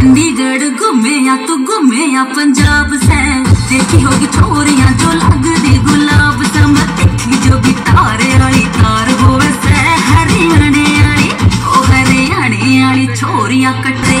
चंडीगढ़ घूमे या तू घूमे या पंजाब से। देखी होगी छोरियाँ जो लगदी गुलाब से। मैं देखी जो गिटारे आई तार होवे से। हरियाणे आई ओ हरियाणे आई छोरियाँ कटरे